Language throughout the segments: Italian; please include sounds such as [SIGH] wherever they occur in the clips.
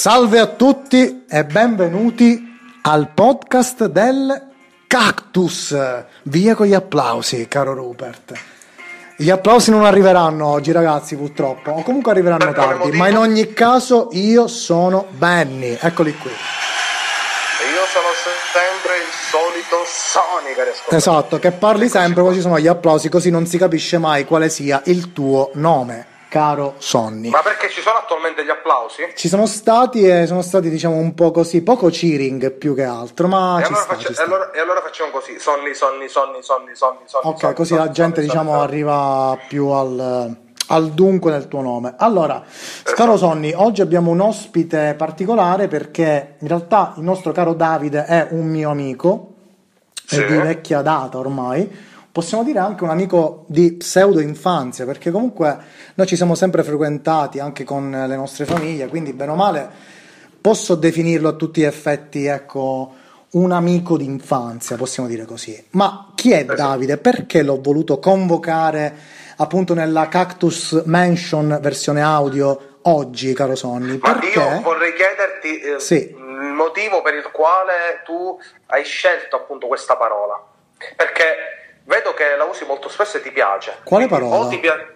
Salve a tutti e benvenuti al podcast del Cactus. Via con gli applausi, caro Rupert. Gli applausi non arriveranno oggi, ragazzi, purtroppo, o comunque arriveranno tardi, ma in ogni caso io sono Benny. Eccoli qui. E io sono sempre il solito Sony, cari ascoltatori. Esatto, che parli sempre, poi ci sono gli applausi, così non si capisce mai quale sia il tuo nome, caro Sonny. Ma perché ci sono attualmente gli applausi? Ci sono stati e sono stati, diciamo, un po' così, poco cheering più che altro, ma E ci allora, sta, faccia- e allora- e allora facciamo così: Sonny, Sonny, Sonny, Sonny, Sonny, Sonny. Ok, Sonny, così Sonny, la gente, Sonny, diciamo, arriva più al, al dunque del tuo nome. Allora, caro Sonny, oggi abbiamo un ospite particolare perché in realtà il nostro caro Davide è un mio amico, Sì. è di vecchia data ormai. Possiamo dire anche un amico di pseudo infanzia, perché comunque noi ci siamo sempre frequentati anche con le nostre famiglie, quindi bene o male posso definirlo a tutti gli effetti, ecco, un amico d'infanzia, possiamo dire così. Ma chi è Davide? Perché l'ho voluto convocare appunto nella Cactus Mansion versione audio oggi, caro Sonny? Ma Perché? io vorrei chiederti eh, Sì. il motivo per il quale tu hai scelto appunto questa parola. Perché vedo che la usi molto spesso e ti piace. Quale parola? O ti piace.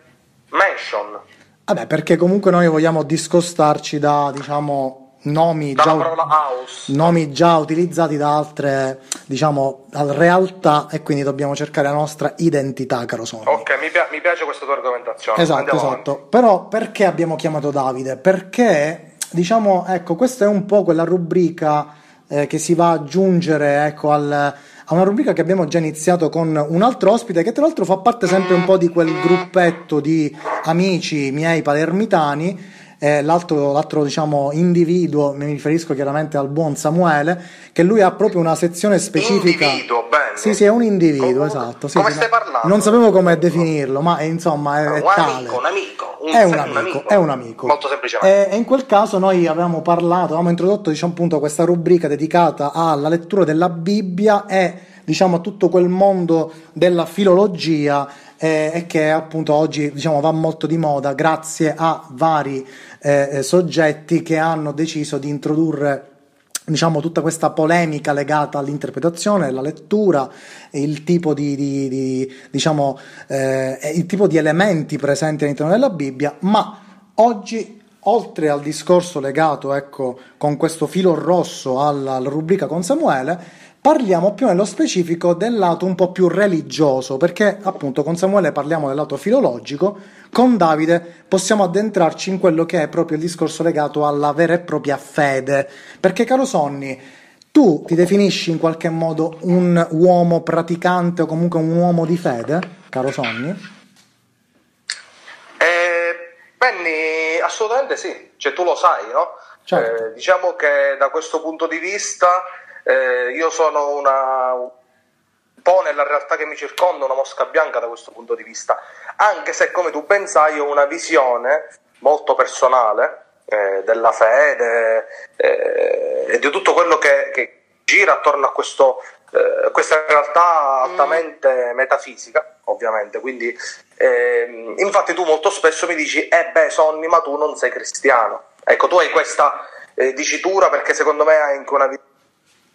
Mention. Vabbè, perché comunque noi vogliamo discostarci da, diciamo, nomi già, parola house. nomi già utilizzati da altre, diciamo, realtà e quindi dobbiamo cercare la nostra identità, caro Sonny. Ok, mi, pia- mi piace questa tua argomentazione. Esatto, Andiamo esatto. avanti. Però perché abbiamo chiamato Davide? Perché, diciamo, ecco, questa è un po' quella rubrica eh, che si va ad aggiungere, ecco, al- a una rubrica che abbiamo già iniziato con un altro ospite che tra l'altro fa parte sempre un po' di quel gruppetto di amici miei palermitani. Eh, l'altro, l'altro, diciamo, individuo, mi riferisco chiaramente al buon Samuele, che lui ha proprio una sezione specifica. Individuo, bene. Sì, sì, è un individuo, Come- esatto. sì, come sì, stai parlando? Non sapevo come definirlo, ma eh, insomma è, è un tale. amico, un amico. Un, È un amico, è un amico. Molto semplicemente. E, e in quel caso noi avevamo parlato, avevamo introdotto diciamo, appunto questa rubrica dedicata alla lettura della Bibbia e diciamo a tutto quel mondo della filologia eh, e che appunto oggi diciamo va molto di moda grazie a vari eh, eh, soggetti che hanno deciso di introdurre diciamo tutta questa polemica legata all'interpretazione, alla lettura, il tipo di, di- di, diciamo eh, il tipo di elementi presenti all'interno della Bibbia, ma oggi oltre al discorso legato ecco con questo filo rosso alla, alla rubrica con Samuele Parliamo più nello specifico del lato un po' più religioso, perché appunto con Samuele parliamo del lato filologico, con Davide possiamo addentrarci in quello che è proprio il discorso legato alla vera e propria fede. Perché, caro Sonny, tu ti definisci in qualche modo un uomo praticante o comunque un uomo di fede, caro Sonny? Eh, Benny, assolutamente sì, cioè tu lo sai, no? Certo. Eh, diciamo che da questo punto di vista eh, io sono una, un po' nella realtà che mi circonda una mosca bianca da questo punto di vista, anche se come tu ben sai ho una visione molto personale eh, della fede eh, e di tutto quello che, che gira attorno a questo, eh, questa realtà altamente metafisica, ovviamente. Quindi, ehm, infatti, tu molto spesso mi dici: Eh beh, Sonny, ma tu non sei cristiano. Ecco, tu hai questa eh, dicitura perché secondo me hai anche una visione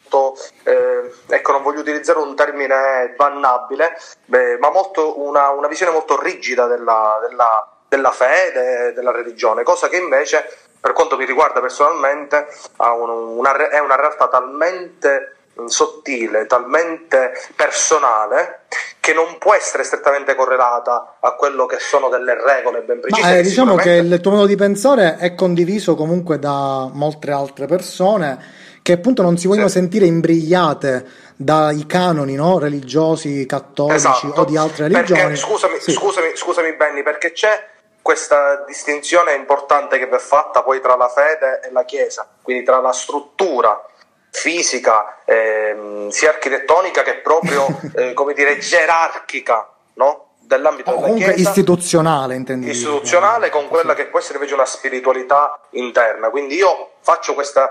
molto, eh, ecco, non voglio utilizzare un termine bannabile, beh, ma molto, una, una visione molto rigida della, della- della fede, della religione, cosa che invece, per quanto mi riguarda personalmente, una è una realtà talmente sottile, talmente personale, che non può essere strettamente correlata a quello che sono delle regole ben precise. Ma eh, diciamo che il tuo modo di pensare è condiviso comunque da molte altre persone che appunto non si vogliono Sì. sentire imbrigliate dai canoni no? religiosi, cattolici Esatto. o di altre Perché, religioni. scusami, Sì. scusami, scusami Benny, perché c'è questa distinzione importante che va fatta poi tra la fede e la Chiesa, quindi tra la struttura fisica, ehm, sia architettonica che proprio, [LAUGHS] eh, come dire, gerarchica, no? dell'ambito O della comunque Chiesa istituzionale, intendi istituzionale con quella che può essere invece una spiritualità interna. Quindi io faccio questa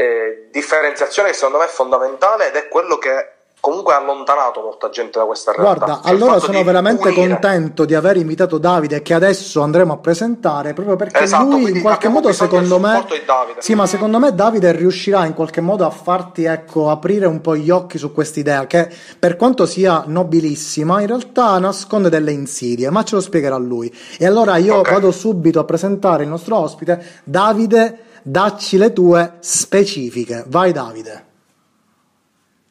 eh, differenziazione che secondo me è fondamentale ed è quello che comunque ha allontanato molta gente da questa realtà. Guarda, cioè, allora sono veramente punire. contento di aver invitato Davide che adesso andremo a presentare proprio perché esatto, lui in qualche modo secondo me Sì, ma secondo me Davide riuscirà in qualche modo a farti ecco aprire un po' gli occhi su quest'idea che per quanto sia nobilissima in realtà nasconde delle insidie, ma ce lo spiegherà lui. E allora io okay. vado subito a presentare il nostro ospite Davide, dacci le tue specifiche. Vai Davide.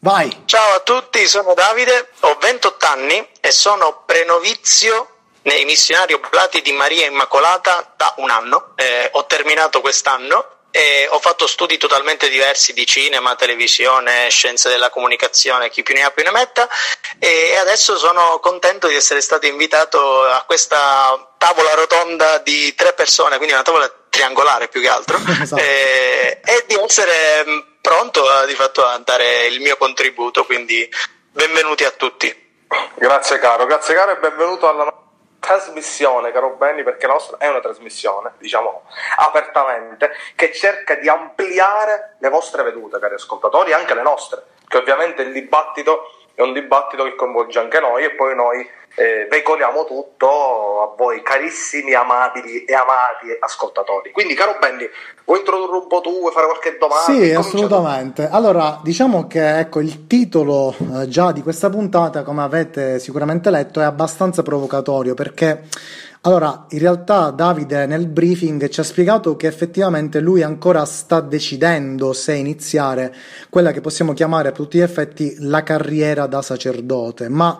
Vai. Ciao a tutti, sono Davide, ho 28 anni e sono prenovizio nei missionari oblati di Maria Immacolata da un anno. Eh, ho terminato quest'anno e ho fatto studi totalmente diversi di cinema, televisione, scienze della comunicazione, chi più ne ha più ne metta e adesso sono contento di essere stato invitato a questa tavola rotonda di tre persone, quindi una tavola triangolare più che altro, [LAUGHS] esatto. e, e di essere pronto a, di fatto a dare il mio contributo, quindi benvenuti a tutti. Grazie caro, grazie caro e benvenuto alla nostra trasmissione, caro Benny, perché la nostra è una trasmissione, diciamo apertamente, che cerca di ampliare le vostre vedute, cari ascoltatori, anche le nostre, che ovviamente il dibattito è un dibattito che coinvolge anche noi e poi noi eh, veicoliamo tutto a voi carissimi, amabili e amati ascoltatori. Quindi caro Benny, vuoi introdurre un po' tu, vuoi fare qualche domanda? Sì, assolutamente. Tu. Allora, diciamo che ecco, il titolo eh, già di questa puntata, come avete sicuramente letto, è abbastanza provocatorio perché allora, in realtà Davide nel briefing ci ha spiegato che effettivamente lui ancora sta decidendo se iniziare quella che possiamo chiamare a tutti gli effetti la carriera da sacerdote, ma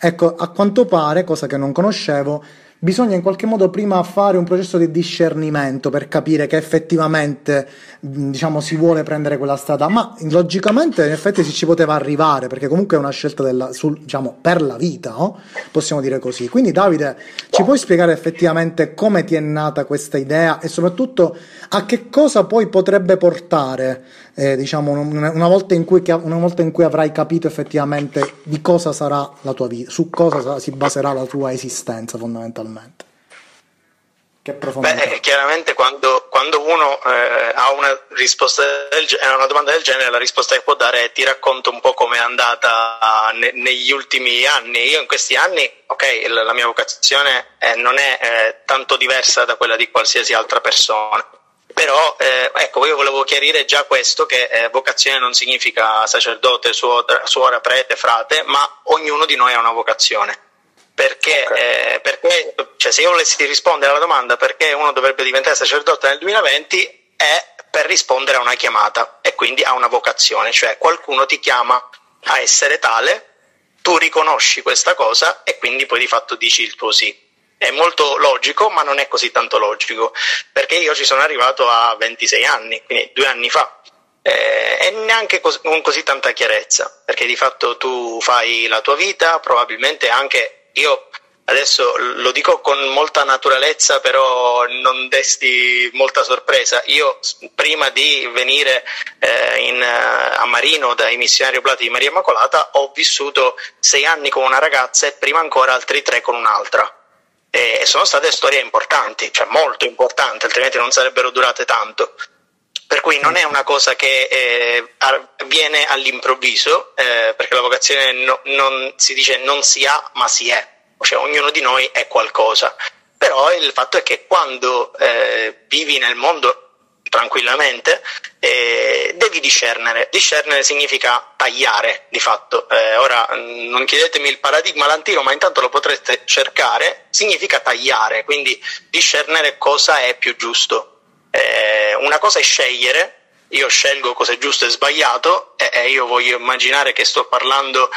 ecco, a quanto pare, cosa che non conoscevo, bisogna in qualche modo prima fare un processo di discernimento per capire che effettivamente diciamo si vuole prendere quella strada ma logicamente in effetti si ci poteva arrivare perché comunque è una scelta della, sul, diciamo, per la vita no? possiamo dire così quindi Davide ci puoi spiegare effettivamente come ti è nata questa idea e soprattutto a che cosa poi potrebbe portare eh, diciamo una volta, in cui, una volta in cui avrai capito effettivamente di cosa sarà la tua vita su cosa si baserà la tua esistenza fondamentalmente. Che profondità. Beh, chiaramente quando, quando uno eh, ha una del genere, una domanda del genere, la risposta che può dare è ti racconto un po' come è andata ne, negli ultimi anni. Io in questi anni, ok, la, la mia vocazione eh, non è eh, tanto diversa da quella di qualsiasi altra persona. Però eh, ecco, io volevo chiarire già questo, che eh, vocazione non significa sacerdote, suora, suora, prete, frate, ma ognuno di noi ha una vocazione perché, okay. eh, perché cioè, se io volessi rispondere alla domanda perché uno dovrebbe diventare sacerdote nel 2020 è per rispondere a una chiamata e quindi a una vocazione, cioè qualcuno ti chiama a essere tale, tu riconosci questa cosa e quindi poi di fatto dici il tuo sì. È molto logico, ma non è così tanto logico, perché io ci sono arrivato a 26 anni, quindi due anni fa, eh, e neanche cos- con così tanta chiarezza, perché di fatto tu fai la tua vita, probabilmente anche io adesso lo dico con molta naturalezza, però non desti molta sorpresa. Io prima di venire eh, in, a Marino dai missionari oblati di Maria Immacolata ho vissuto sei anni con una ragazza e prima ancora altri tre con un'altra. E sono state storie importanti, cioè molto importanti, altrimenti non sarebbero durate tanto. Per cui non è una cosa che eh, avviene all'improvviso, eh, perché la vocazione no, non si dice non si ha, ma si è, cioè ognuno di noi è qualcosa. Però il fatto è che quando eh, vivi nel mondo tranquillamente, eh, devi discernere. Discernere significa tagliare, di fatto. Eh, ora, non chiedetemi il paradigma latino, ma intanto lo potrete cercare. Significa tagliare, quindi discernere cosa è più giusto. Eh, una cosa è scegliere, io scelgo cosa è giusto e sbagliato e io voglio immaginare che sto parlando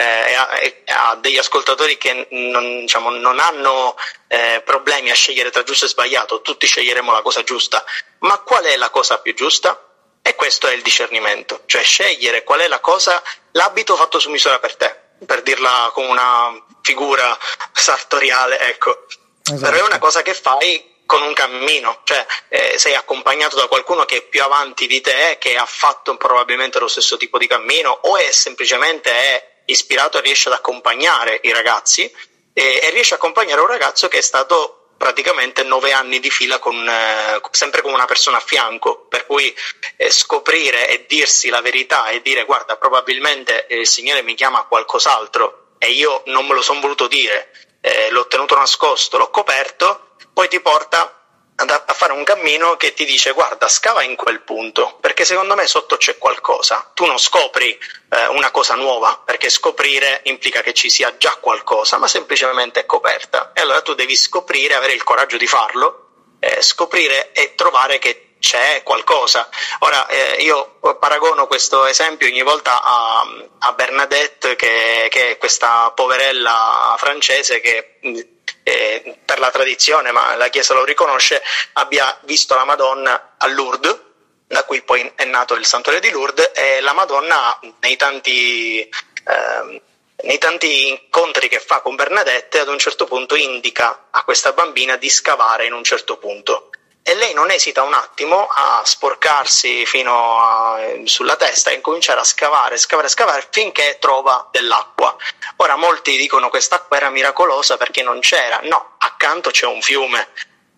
eh, a, a, degli ascoltatori che non, diciamo, non hanno eh, problemi a scegliere tra giusto e sbagliato, tutti sceglieremo la cosa giusta, ma qual è la cosa più giusta? E questo è il discernimento, cioè scegliere qual è la cosa, l'abito fatto su misura per te, per dirla con una figura sartoriale, ecco. Esatto. Però è una cosa che fai con un cammino, cioè eh, sei accompagnato da qualcuno che è più avanti di te, che ha fatto probabilmente lo stesso tipo di cammino o è semplicemente è ispirato e riesce ad accompagnare i ragazzi e, e riesce a accompagnare un ragazzo che è stato praticamente nove anni di fila con, eh, sempre con una persona a fianco, per cui eh, scoprire e dirsi la verità e dire guarda probabilmente il Signore mi chiama a qualcos'altro e io non me lo sono voluto dire, eh, l'ho tenuto nascosto, l'ho coperto, poi ti porta a fare un cammino che ti dice guarda scava in quel punto perché secondo me sotto c'è qualcosa tu non scopri eh, una cosa nuova perché scoprire implica che ci sia già qualcosa ma semplicemente è coperta e allora tu devi scoprire avere il coraggio di farlo eh, scoprire e trovare che c'è qualcosa. Ora eh, io paragono questo esempio ogni volta a, a Bernadette, che, che, è questa poverella francese che eh, per la tradizione, ma la Chiesa lo riconosce, abbia visto la Madonna a Lourdes, da cui poi è nato il santuario di Lourdes, e la Madonna nei tanti, eh, nei tanti incontri che fa con Bernadette ad un certo punto indica a questa bambina di scavare in un certo punto e lei non esita un attimo a sporcarsi fino a, sulla testa e incominciare a scavare, scavare, scavare finché trova dell'acqua. Ora molti dicono che quest'acqua era miracolosa perché non c'era, no, accanto c'è un fiume,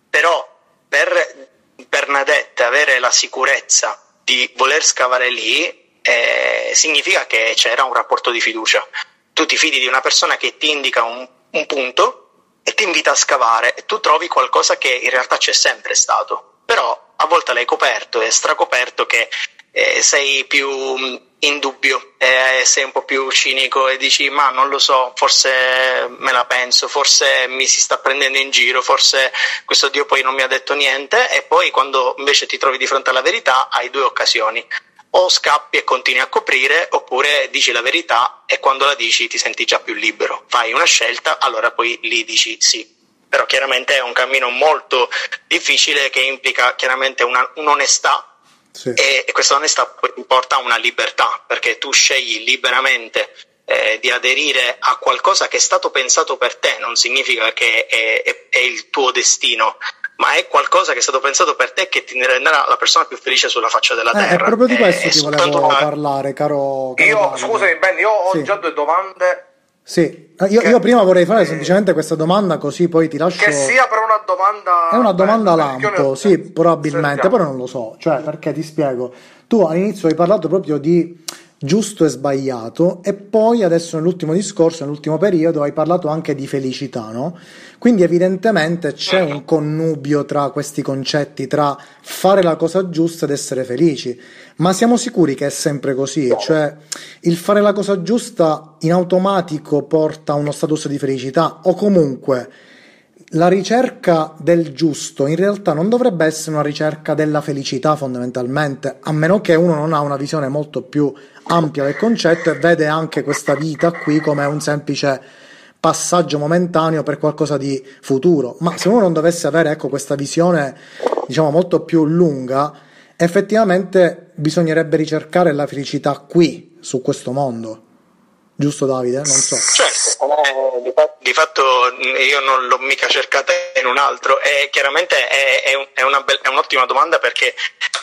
però per Bernadette avere la sicurezza di voler scavare lì eh, significa che c'era un rapporto di fiducia. Tu ti fidi di una persona che ti indica un, un punto e ti invita a scavare e tu trovi qualcosa che in realtà c'è sempre stato, però a volte l'hai coperto e stracoperto che eh, sei più mm, in dubbio, eh, sei un po' più cinico e dici ma non lo so, forse me la penso, forse mi si sta prendendo in giro, forse questo Dio poi non mi ha detto niente. E poi quando invece ti trovi di fronte alla verità hai due occasioni o scappi e continui a coprire oppure dici la verità e quando la dici ti senti già più libero. Fai una scelta, allora poi lì dici sì. Però chiaramente è un cammino molto difficile che implica chiaramente una, un'onestà sì. e, e, questa onestà poi porta a una libertà perché tu scegli liberamente eh, di aderire a qualcosa che è stato pensato per te, non significa che è, è, è il tuo destino, ma è qualcosa che è stato pensato per te che ti renderà la persona più felice sulla faccia della eh, terra. È proprio di questo eh, ti volevo una... parlare, caro. caro io, scusami, Ben, io ho sì. già due domande. Sì, io, che... io, prima vorrei fare semplicemente questa domanda così poi ti lascio... Che sia per una domanda... È una domanda lampo, sì, probabilmente, Sentiamo. però non lo so, cioè perché ti spiego. Tu all'inizio hai parlato proprio di giusto e sbagliato e poi adesso nell'ultimo discorso, nell'ultimo periodo hai parlato anche di felicità, no? Quindi evidentemente c'è un connubio tra questi concetti, tra fare la cosa giusta ed essere felici, ma siamo sicuri che è sempre così, cioè il fare la cosa giusta in automatico porta a uno status di felicità? O comunque la ricerca del giusto in realtà non dovrebbe essere una ricerca della felicità fondamentalmente, a meno che uno non ha una visione molto più ampia del concetto e vede anche questa vita qui come un semplice passaggio momentaneo per qualcosa di futuro. Ma se uno non dovesse avere ecco, questa visione, diciamo, molto più lunga, effettivamente bisognerebbe ricercare la felicità qui, su questo mondo. Giusto Davide? Non so. Certo, eh, di fatto io non l'ho mica cercata in un altro e chiaramente è, è, un, è, una be- è un'ottima domanda perché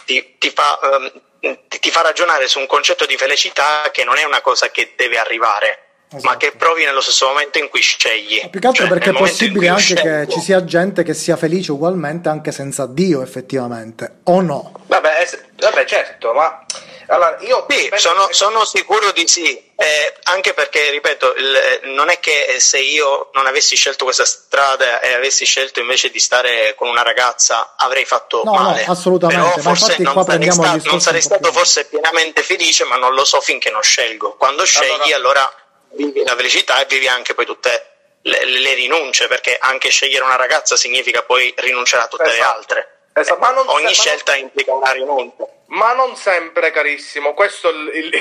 ti, ti, fa, um, ti, fa, ragionare su un concetto di felicità che non è una cosa che deve arrivare. Esatto. Ma che provi nello stesso momento in cui scegli. Ma più che altro cioè, perché è possibile anche scelgo. che ci sia gente che sia felice ugualmente anche senza Dio, effettivamente, o no? Vabbè, vabbè certo, ma allora, io sì, sono, che... sono, sicuro di sì, eh, anche perché, ripeto, il, non è che se io non avessi scelto questa strada e avessi scelto invece di stare con una ragazza avrei fatto no, male. No, assolutamente, Però forse non sarei, sta, non sarei stato forse pienamente felice, ma non lo so finché non scelgo. Quando scegli allora, allora vivi la felicità e vivi anche poi tutte le, le, rinunce, perché anche scegliere una ragazza significa poi rinunciare a tutte esatto. le altre. Esatto. Ma ogni se, scelta non... implica una rinuncia. Ma non sempre, carissimo. Questo è il, il,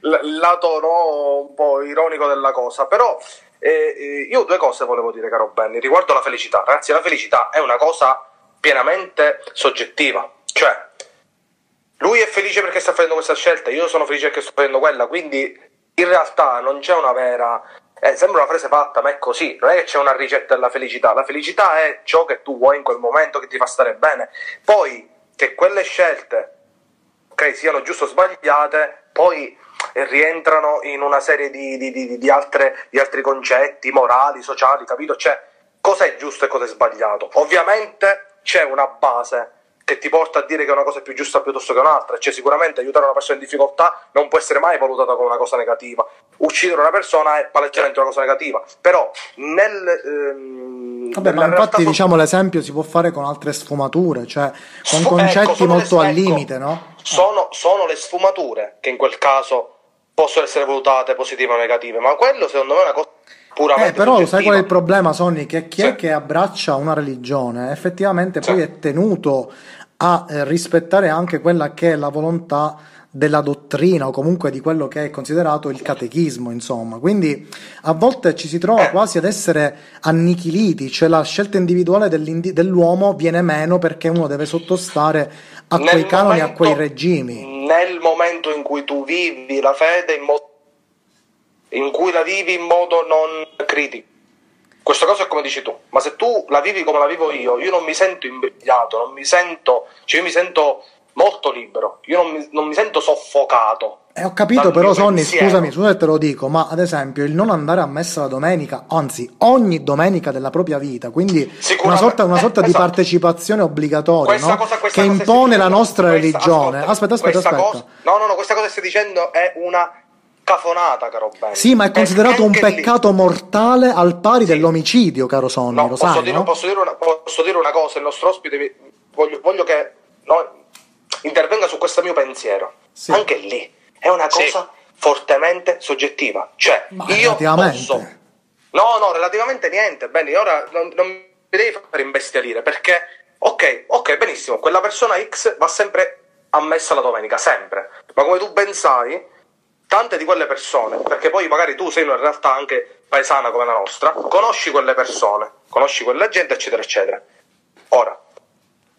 il lato no, un po' ironico della cosa. Però eh, eh, io due cose volevo dire, caro Benny, riguardo alla felicità. Ragazzi, la felicità è una cosa pienamente soggettiva. Cioè, lui è felice perché sta facendo questa scelta, io sono felice perché sto facendo quella. Quindi, in realtà, non c'è una vera eh, sembra una frase fatta, ma è così. Non è che c'è una ricetta della felicità. La felicità è ciò che tu vuoi in quel momento che ti fa stare bene. Poi che quelle scelte okay, siano giuste o sbagliate, poi rientrano in una serie di, di, di, di, altre, di altri concetti morali, sociali, capito? Cioè, cosa è giusto e cosa è sbagliato. Ovviamente c'è una base che ti porta a dire che una cosa è più giusta piuttosto che un'altra, cioè sicuramente aiutare una persona in difficoltà non può essere mai valutata come una cosa negativa, uccidere una persona è palesemente una cosa negativa, però nel... Ehm, Vabbè, ma infatti so- diciamo l'esempio si può fare con altre sfumature, cioè con Sf- concetti ecco, molto al ecco, limite, no? Sono, sono le sfumature che in quel caso possono essere valutate positive o negative, ma quello secondo me è una cosa puramente eh, però soggettiva. sai qual è il problema Sonny? Che chi sì. è che abbraccia una religione effettivamente sì. poi è tenuto a eh, rispettare anche quella che è la volontà della dottrina o comunque di quello che è considerato il catechismo, insomma. Quindi a volte ci si trova eh. quasi ad essere annichiliti, cioè la scelta individuale dell'uomo viene meno perché uno deve sottostare a nel quei canoni, momento, a quei regimi. Nel momento in cui tu vivi la fede in modo in cui la vivi in modo non critico. Questo caso è come dici tu, ma se tu la vivi come la vivo io, io non mi sento imbrigliato, non mi sento, cioè io mi sento molto libero, io non mi, non mi sento soffocato. Eh, ho capito, però Sonny, scusami, scusami se te lo dico, ma ad esempio il non andare a messa la domenica, anzi ogni domenica della propria vita, quindi una sorta, una sorta eh, di esatto. partecipazione obbligatoria no? cosa, che impone la nostra questa, religione. Ascolta, aspetta, aspetta. aspetta. Cosa, no, no, no, questa cosa che stai dicendo è una cafonata, caro Ben. Sì, ma è considerato un peccato lì. mortale al pari sì. dell'omicidio, caro Sonny, no, lo posso sai, dire, no? posso, dire una, posso, dire una, cosa, il nostro ospite, voglio, voglio che no, intervenga su questo mio pensiero. Sì. Anche lì è una cosa sì. fortemente soggettiva. Cioè, ma io posso... No, no, relativamente niente, Benny, ora non, non mi devi fare imbestialire, perché, ok, ok, benissimo, quella persona X va sempre ammessa la domenica, sempre. Ma come tu ben sai tante di quelle persone, perché poi magari tu sei in una realtà anche paesana come la nostra, conosci quelle persone, conosci quella gente, eccetera, eccetera. Ora,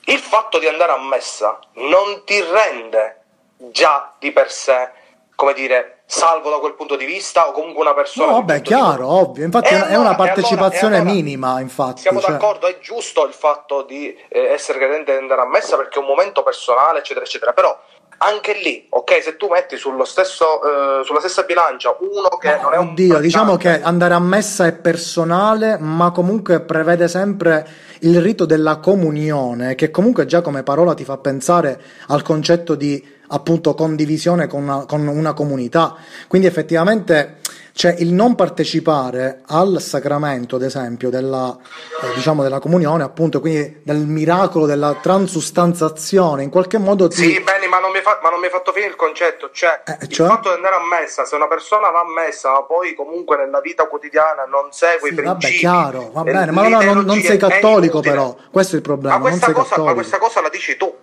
il fatto di andare a messa non ti rende già di per sé, come dire, salvo da quel punto di vista o comunque una persona... No, beh, chiaro, ovvio, infatti è, allora, una partecipazione allora, minima, infatti. Siamo cioè... d'accordo, è giusto il fatto di eh, essere credente e andare a messa perché è un momento personale, eccetera, eccetera, però anche lì, ok, se tu metti stesso, eh, sulla stessa bilancia uno che no, non è un. Oddio, diciamo che andare a messa è personale, ma comunque prevede sempre il rito della comunione, che comunque già come parola ti fa pensare al concetto di appunto condivisione con una, con una comunità. Quindi effettivamente cioè il non partecipare al sacramento, ad esempio, della, eh, diciamo della comunione, appunto, quindi del miracolo della transustanzazione, in qualche modo ti... Sì, Benny, ma non mi, fa, ma non mi hai fatto finire il concetto, cioè, eh, cioè, il fatto di andare a messa, se una persona va a messa, ma poi comunque nella vita quotidiana non segue sì, i principi... Vabbè, chiaro, va bene, ma no, non, non, sei cattolico però, questo è il problema. Ma questa, cosa, ma questa cosa la dici tu.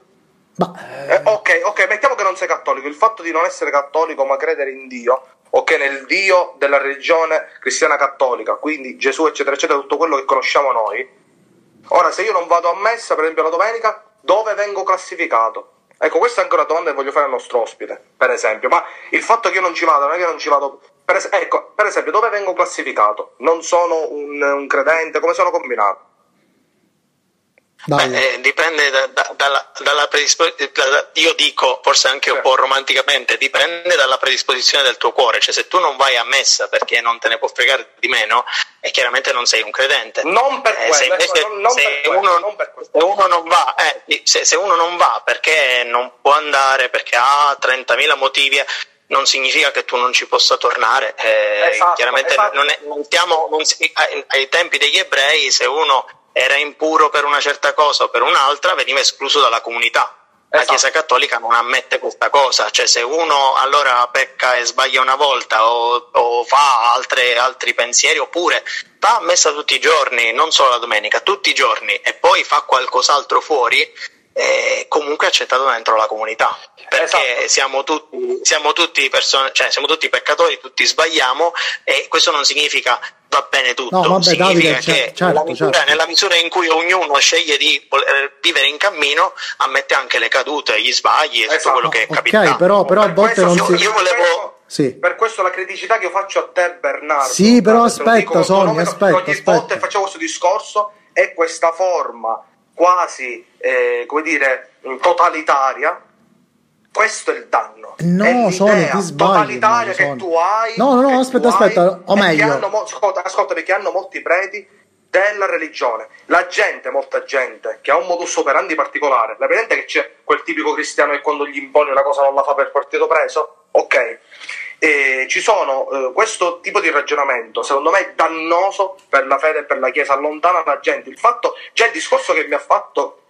Ma, eh, ok, ok, mettiamo che non sei cattolico. Il fatto di non essere cattolico ma credere in Dio o che nel Dio della religione cristiana cattolica, quindi Gesù, eccetera, eccetera, tutto quello che conosciamo noi. Ora, se io non vado a messa, per esempio la domenica, dove vengo classificato? Ecco, questa è anche una domanda che voglio fare al nostro ospite, per esempio. Ma il fatto che io non ci vado, non è che non ci vado. Per es- ecco, per esempio, dove vengo classificato? Non sono un, un credente, come sono combinato? Beh, eh, dipende da, da, dalla, dalla predisposizione, io dico forse anche un po' romanticamente, dipende dalla predisposizione del tuo cuore, cioè se tu non vai a messa perché non te ne può fregare di meno, e chiaramente non sei un credente. Non per questo, eh, se, non, non se, per uno, non per se uno non va, eh, se, se, uno non va perché non può andare, perché ha 30.000 motivi, non significa che tu non ci possa tornare. Eh, esatto, chiaramente esatto. Non, è, non stiamo, non si, ai, ai tempi degli ebrei, se uno era impuro per una certa cosa o per un'altra, veniva escluso dalla comunità. La esatto. Chiesa Cattolica non ammette questa cosa, cioè se uno allora pecca e sbaglia una volta o, o fa altre, altri pensieri oppure va a messa tutti i giorni, non solo la domenica, tutti i giorni e poi fa qualcos'altro fuori, è comunque accettato dentro la comunità perché esatto. siamo, tutti, siamo, tutti persone, cioè siamo tutti peccatori, tutti sbagliamo e questo non significa va bene tutto, no, vabbè, significa Davide, che certo, nella, misura, certo. nella, misura, in cui ognuno sceglie di vivere in cammino ammette anche le cadute, gli sbagli e esatto. tutto quello che è capitato. Ok, però, però a volte non si... Io volevo... Sì. Per questo la criticità che io faccio a te, Bernardo. Sì, però aspetta, Sonia, aspetta, ogni aspetta. volta facciamo questo discorso è questa forma quasi, eh, come dire, totalitaria, questo è il danno. No, è Sony, ti totalitaria che tu hai. No, no, no, aspetta, aspetta, o meglio. Hanno, ascolta, ascolta, perché hanno molti preti della religione. La gente, molta gente, che ha un modus operandi particolare, la presente che c'è quel tipico cristiano che quando gli impone una cosa non la fa per partito preso? Ok. E ci sono eh, questo tipo di ragionamento, secondo me è dannoso per la fede e per la Chiesa, allontana la gente. Il fatto, cioè il discorso che mi ha fatto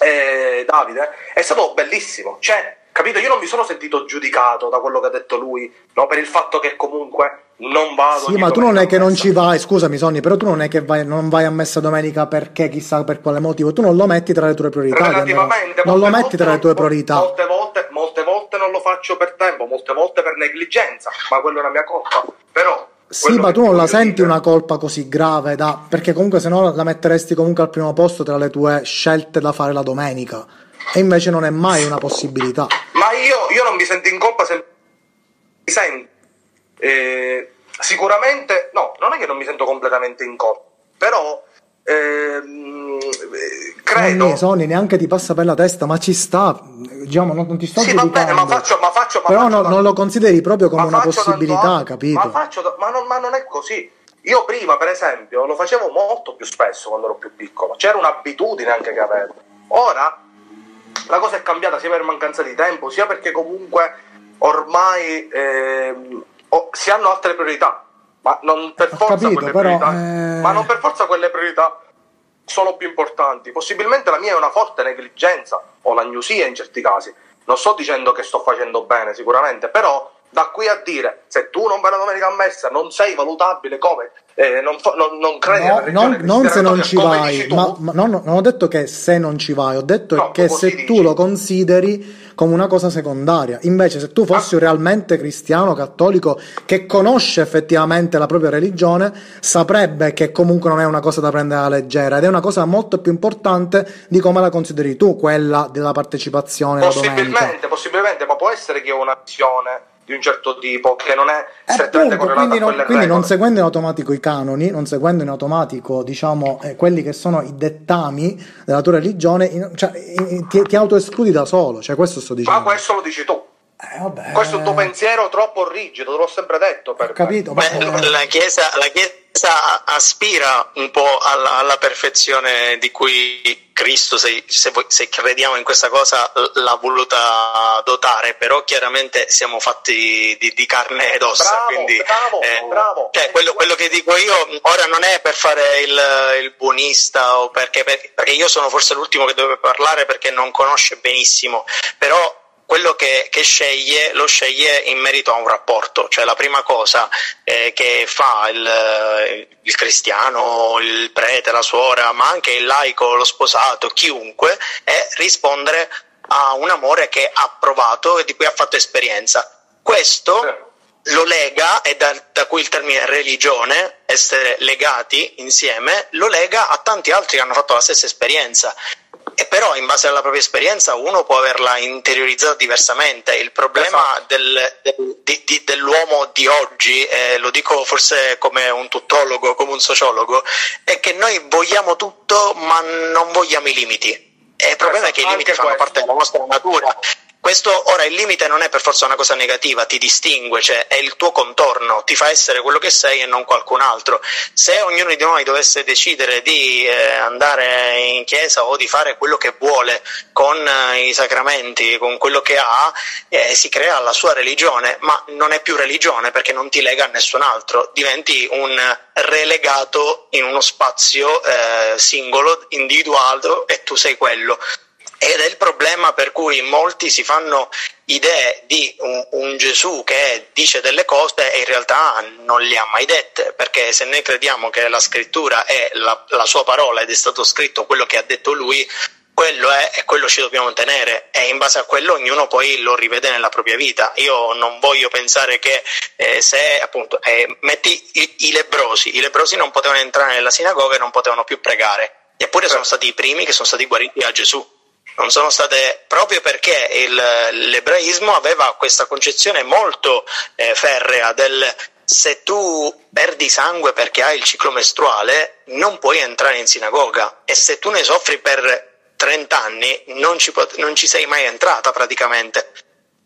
eh, Davide è stato bellissimo. Cioè, capito? Io non mi sono sentito giudicato da quello che ha detto lui, no? per il fatto che comunque non vado. Sì, ma tu non è che non ci vai, scusami Sonny, però tu non è che vai, non vai a messa domenica perché chissà per quale motivo, tu non lo metti tra le tue priorità. Relativamente, non lo metti tra le tue priorità. Molte volte, molte volte non lo faccio per tempo, molte volte per negligenza, ma quello è una mia colpa. Però sì, ma tu non la senti dire... una colpa così grave da... perché comunque se no la metteresti comunque al primo posto tra le tue scelte da fare la domenica e invece non è mai una possibilità. Ma io, io non mi sento in colpa se mi sento eh, sicuramente, no, non è che non mi sento completamente in colpa, però ehm, credo. Sony, Sony, neanche ti passa per la testa, ma ci sta. Diciamo, non, non ti sto sì, va bene, ma faccio, ma faccio, ma però faccio no, non lo consideri proprio come una possibilità, capito? Ma, faccio, ma, non, ma non è così. Io prima, per esempio, lo facevo molto più spesso quando ero più piccolo, c'era un'abitudine anche che avevo. Ora la cosa è cambiata sia per mancanza di tempo, sia perché comunque ormai eh, oh, si hanno altre priorità, ma non per forza capito, quelle però, priorità, eh... ma non per forza quelle priorità sono più importanti. Possibilmente la mia è una forte negligenza o l'agnosia in certi casi. Non sto dicendo che sto facendo bene, sicuramente, però da qui a dire se tu non vai la domenica a messa non sei valutabile come eh, non, non, non credi no, non, non se non ci vai ma, ma no, non ho detto che se non ci vai ho detto no, che se dici. tu lo consideri come una cosa secondaria invece se tu fossi ah. realmente cristiano cattolico che conosce effettivamente la propria religione saprebbe che comunque non è una cosa da prendere alla leggera ed è una cosa molto più importante di come la consideri tu quella della partecipazione possibilmente, possibilmente ma può essere che una visione di un certo tipo che non è strettamente Appunto, quindi, non, quindi non, seguendo in automatico i canoni, non seguendo in automatico diciamo eh, quelli che sono i dettami della tua religione, in, cioè, in, ti, ti autoescludi da solo, cioè questo sto dicendo. Ma questo lo dici tu. Eh, questo è un tuo pensiero troppo rigido, te l'ho sempre detto. Per capito, Beh, la, chiesa, la Chiesa aspira un po' alla, alla perfezione di cui Cristo, se, se, se, crediamo in questa cosa, l'ha voluta dotare, però chiaramente siamo fatti di, di carne ed ossa. Bravo, quindi, bravo, eh, bravo. Cioè, quello, quello, che dico io ora non è per fare il, il buonista o perché, perché io sono forse l'ultimo che deve parlare perché non conosce benissimo, però quello che, che, sceglie lo sceglie in merito a un rapporto, cioè la prima cosa eh, che fa il, il, cristiano, il prete, la suora, ma anche il laico, lo sposato, chiunque, è rispondere a un amore che ha provato e di cui ha fatto esperienza. Questo lo lega, e da, da, cui il termine religione, essere legati insieme, lo lega a tanti altri che hanno fatto la stessa esperienza. E però in base alla propria esperienza uno può averla interiorizzata diversamente. Il problema esatto. del, del, di, dell'uomo di oggi, eh, lo dico forse come un tuttologo, come un sociologo, è che noi vogliamo tutto ma non vogliamo i limiti. E il problema è che i limiti fanno questo. parte della nostra natura questo ora il limite non è per forza una cosa negativa, ti distingue, cioè è il tuo contorno, ti fa essere quello che sei e non qualcun altro. Se ognuno di noi dovesse decidere di eh, andare in chiesa o di fare quello che vuole con eh, i sacramenti, con quello che ha, eh, si crea la sua religione, ma non è più religione perché non ti lega a nessun altro, diventi un relegato in uno spazio eh, singolo, individuato e tu sei quello ed è il problema per cui molti si fanno idee di un, un, Gesù che dice delle cose e in realtà non le ha mai dette, perché se noi crediamo che la scrittura è la, la sua parola ed è stato scritto quello che ha detto lui, quello è e quello ci dobbiamo tenere. E in base a quello ognuno poi lo rivede nella propria vita. Io non voglio pensare che eh, se appunto eh, metti i, i, lebrosi, i lebrosi non potevano entrare nella sinagoga e non potevano più pregare, eppure sono stati i primi che sono stati guariti da Gesù non sono state proprio perché il, l'ebraismo aveva questa concezione molto eh, ferrea del se tu perdi sangue perché hai il ciclo mestruale non puoi entrare in sinagoga. E se tu ne soffri per 30 anni non ci, pot- non ci sei mai entrata praticamente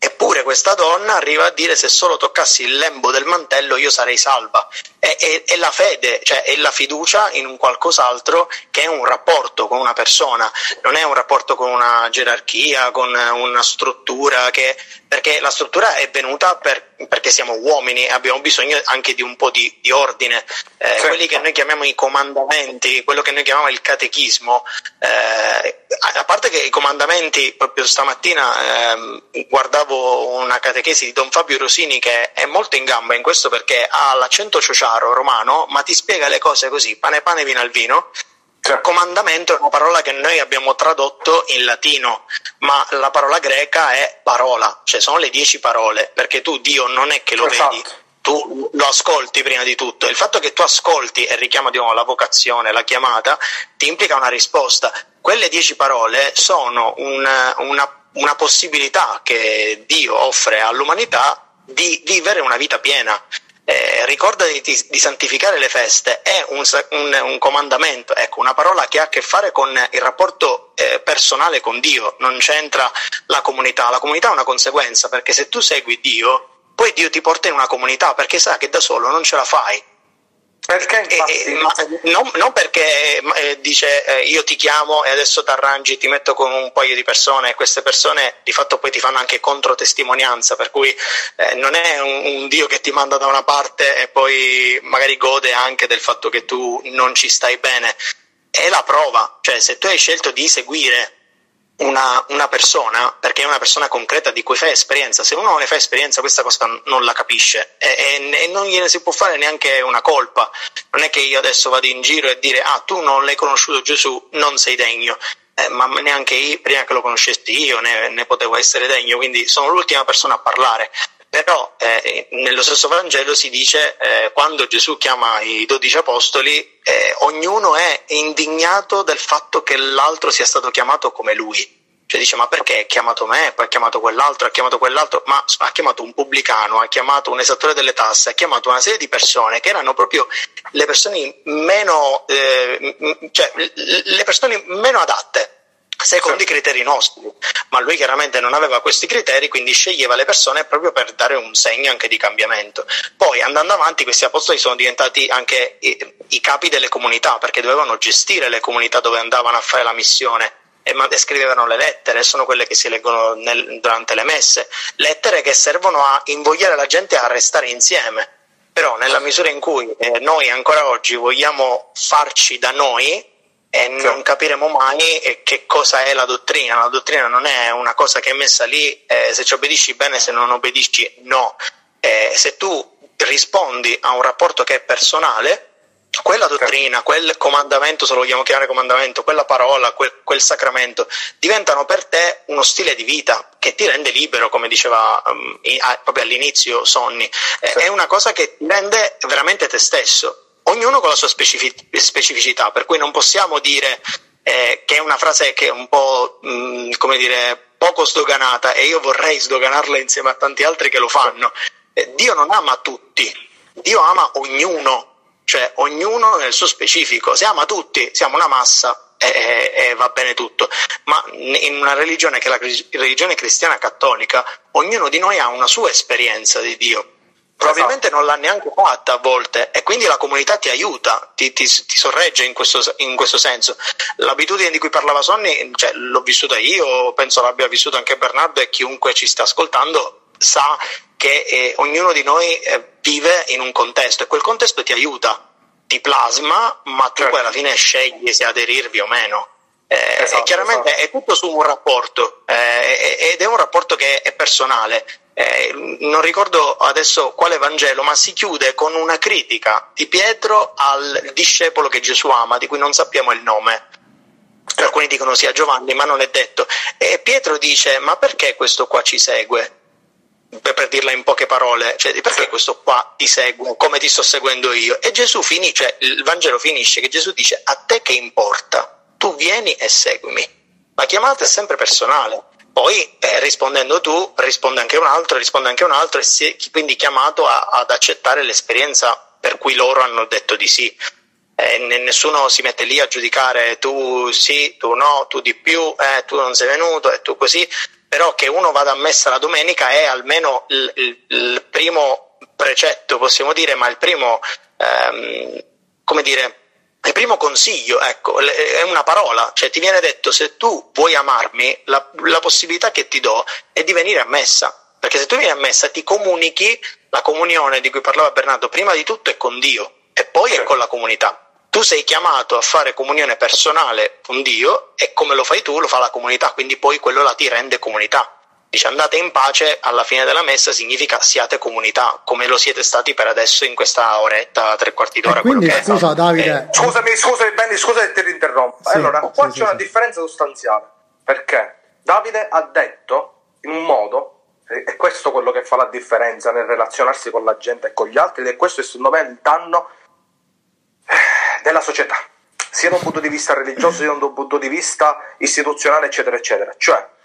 Eppure questa donna arriva a dire se solo toccassi il lembo del mantello io sarei salva. È, è, è, la fede, cioè è la fiducia in un qualcos'altro che è un rapporto con una persona, non è un rapporto con una gerarchia, con una struttura, che, perché la struttura è venuta per, perché siamo uomini e abbiamo bisogno anche di un po' di, di ordine. Eh, certo. Quelli che noi chiamiamo i comandamenti, quello che noi chiamiamo il catechismo, eh, a parte che i comandamenti, proprio stamattina eh, guardavo una catechesi di Don Fabio Rosini che è molto in gamba in questo perché ha l'accento ciociaro romano, ma ti spiega le cose così, pane pane, vino al vino. Certo. Comandamento è una parola che noi abbiamo tradotto in latino, ma la parola greca è parola, cioè sono le dieci parole, perché tu Dio non è che lo esatto. vedi, tu lo ascolti prima di tutto. Il fatto che tu ascolti e richiama di nuovo la vocazione, la chiamata, ti implica una risposta. Quelle dieci parole sono una, una, una possibilità che Dio offre all'umanità di vivere una vita piena. Eh, ricordati di, di, santificare le feste, è un, un, un, comandamento, ecco, una parola che ha a che fare con il rapporto eh, personale con Dio, non c'entra la comunità, la comunità è una conseguenza, perché se tu segui Dio, poi Dio ti porta in una comunità, perché sa che da solo non ce la fai, perché infatti... ma, non, non, perché eh, dice eh, io ti chiamo e adesso ti arrangi, ti metto con un paio di persone e queste persone di fatto poi ti fanno anche controtestimonianza, per cui eh, non è un, un, Dio che ti manda da una parte e poi magari gode anche del fatto che tu non ci stai bene. È la prova, cioè se tu hai scelto di seguire una, una, persona, perché è una persona concreta di cui fai esperienza, se uno non ne fa esperienza questa cosa non la capisce. E, e, e, non gliene si può fare neanche una colpa, non è che io adesso vado in giro e dire ah tu non l'hai conosciuto Gesù, non sei degno, eh, ma neanche io, prima che lo conoscessi io ne, ne potevo essere degno, quindi sono l'ultima persona a parlare. Però eh, nello stesso Vangelo si dice eh, quando Gesù chiama i dodici apostoli, eh, ognuno è indignato del fatto che l'altro sia stato chiamato come lui. Cioè dice ma perché ha chiamato me, poi ha chiamato quell'altro, ha chiamato quell'altro, ma ha chiamato un pubblicano, ha chiamato un esattore delle tasse, ha chiamato una serie di persone che erano proprio le persone meno, eh, cioè, le persone meno adatte secondo i criteri nostri, ma lui chiaramente non aveva questi criteri, quindi sceglieva le persone proprio per dare un segno anche di cambiamento. Poi andando avanti questi apostoli sono diventati anche i, i capi delle comunità, perché dovevano gestire le comunità dove andavano a fare la missione e, scrivevano le lettere, sono quelle che si leggono nel, durante le messe, lettere che servono a invogliare la gente a restare insieme. Però nella misura in cui eh, noi ancora oggi vogliamo farci da noi, e non capiremo mai che cosa è la dottrina. La dottrina non è una cosa che è messa lì, eh, se ci obbedisci bene, se non obbedisci no. Eh, se tu rispondi a un rapporto che è personale, quella dottrina, quel comandamento, se lo vogliamo chiamare comandamento, quella parola, quel, quel, sacramento, diventano per te uno stile di vita che ti rende libero, come diceva um, proprio all'inizio Sonny. È una cosa che ti rende veramente te stesso ognuno con la sua specificità, per cui non possiamo dire eh, che è una frase che è un po' mh, mm, come dire poco sdoganata e io vorrei sdoganarla insieme a tanti altri che lo fanno. Eh, Dio non ama tutti, Dio ama ognuno, cioè ognuno nel suo specifico. Se ama tutti, siamo una massa e, e, e va bene tutto. Ma in una religione che è la religione cristiana cattolica, ognuno di noi ha una sua esperienza di Dio probabilmente esatto. non l'ha neanche fatta a volte e quindi la comunità ti aiuta, ti, ti, ti sorregge in questo, in questo, senso. L'abitudine di cui parlava Sonny, cioè, l'ho vissuta io, penso l'abbia vissuta anche Bernardo e chiunque ci sta ascoltando sa che eh, ognuno di noi eh, vive in un contesto e quel contesto ti aiuta, ti plasma, ma tu certo. poi alla fine scegli se aderirvi o meno. Eh, esatto, chiaramente esatto. è tutto su un rapporto eh, ed è un rapporto che è personale eh, non ricordo adesso quale Vangelo, ma si chiude con una critica di Pietro al discepolo che Gesù ama, di cui non sappiamo il nome. Alcuni dicono sia Giovanni, ma non è detto. E Pietro dice: Ma perché questo qua ci segue? Per dirla in poche parole, cioè perché questo qua ti segue come ti sto seguendo io? E Gesù finisce, il Vangelo finisce che Gesù dice: A te che importa? Tu vieni e seguimi. La chiamata è sempre personale poi eh, rispondendo tu, risponde anche un altro, risponde anche un altro e si è quindi chiamato a, ad accettare l'esperienza per cui loro hanno detto di sì. Eh, nessuno si mette lì a giudicare tu sì, tu no, tu di più, eh, tu non sei venuto e tu così. però che uno vada a messa la domenica è almeno il, il, il primo precetto, possiamo dire, ma il primo, ehm, come dire, il primo consiglio, ecco, è una parola, cioè ti viene detto se tu vuoi amarmi, la, la possibilità che ti do è di venire a messa, perché se tu vieni a messa ti comunichi, la comunione di cui parlava Bernardo, prima di tutto è con Dio e poi è con la comunità. Tu sei chiamato a fare comunione personale con Dio e come lo fai tu lo fa la comunità, quindi poi quello la ti rende comunità. Dice andate in pace alla fine della messa significa siate comunità, come lo siete stati per adesso in questa oretta, tre quarti d'ora. E quindi scusa Davide. Eh, scusami, scusami, Benny, scusa che ti rinterrompo. Sì, allora, qua sì, c'è sì, una differenza sostanziale. Perché Davide ha detto in un modo, e questo è quello che fa la differenza nel relazionarsi con la gente e con gli altri, ed è questo secondo me il danno eh, della società, sia da un punto di vista religioso, sia da un punto di vista istituzionale, eccetera, eccetera. Cioè,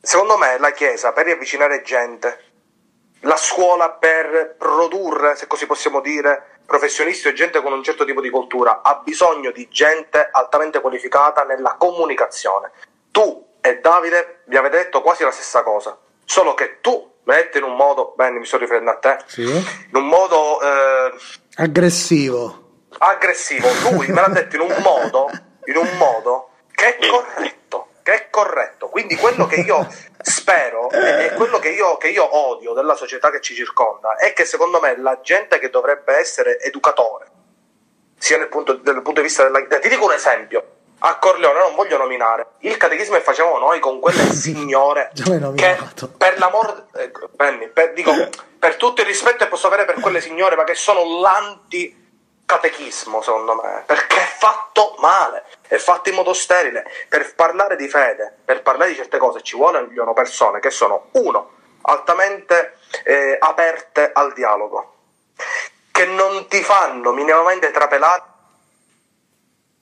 Secondo me la Chiesa per riavvicinare gente, la scuola per produrre, se così possiamo dire, professionisti o gente con un certo tipo di cultura, ha bisogno di gente altamente qualificata nella comunicazione. Tu e Davide vi avete detto quasi la stessa cosa, solo che tu me l'hai detto in un modo, bene, mi sto riferendo a te, sì. in un modo eh, aggressivo. Aggressivo, lui me l'ha detto in un modo, in un modo che è corretto che è corretto. Quindi quello che io [LAUGHS] spero e quello che io, che io, odio della società che ci circonda è che secondo me la gente che dovrebbe essere educatore, sia nel punto, dal punto di vista della... Ti dico un esempio. A Corleone non voglio nominare il catechismo che facevamo noi con quelle [LAUGHS] signore che per l'amor eh, per, dico, per tutto il rispetto che posso avere per quelle signore ma che sono l'anti catechismo, secondo me, perché è fatto male, è fatto in modo sterile. Per parlare di fede, per parlare di certe cose, ci vogliono persone che sono, uno, altamente eh, aperte al dialogo, che non ti fanno minimamente trapelare.